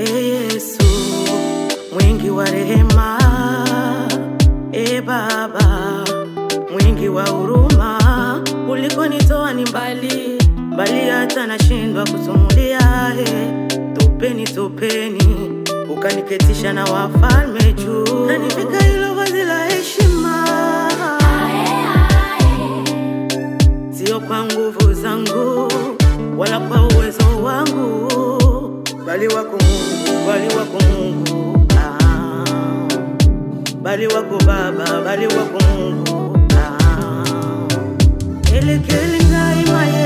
E Yesu mwingi wa rehema, e Baba mwingi wa huruma, ulikonitoa ni mbali mbali hata nashindwa kusimulia. He, tupeni tupeni, ukaniketisha na wafalme juu, nanivika hilo vazi la heshima, sio kwa nguvu zangu vali wako baba vali wako mungu ah. elekeli ngai maya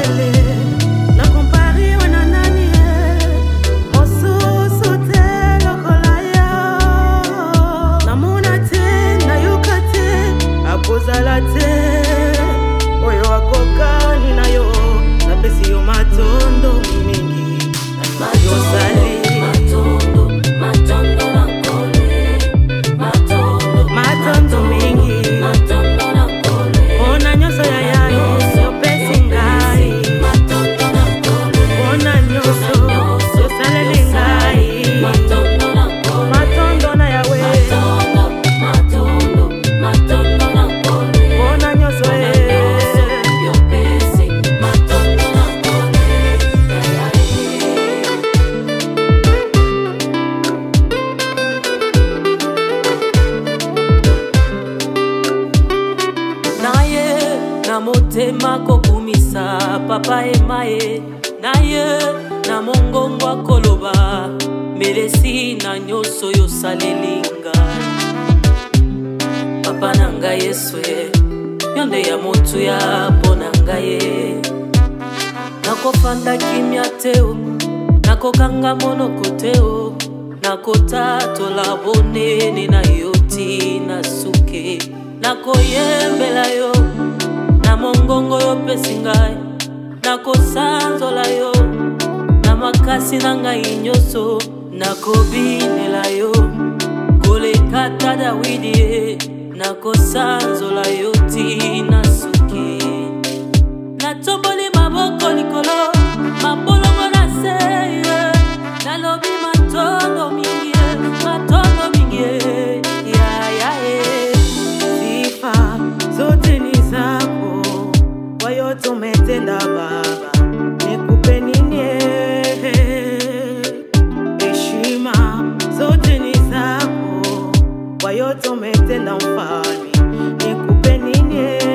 na motema kokumisa papa ema ye na ye na mongongo akoloba melesi na nyonso oyo osalelinga papa na ngai yesu ye yo nde ya motuya mpo na ngai ye nakofanda kimia te o nakokanga monoko te o nakotatola bonene na yo ntina suke nakoyembela yo mbongo yo pesi ngai nakosanzola yo na makasi na ngai nyonso nakobinela yo koleka ta dawidi ye nakosanzola yo tina so não fale, Nico Beninier.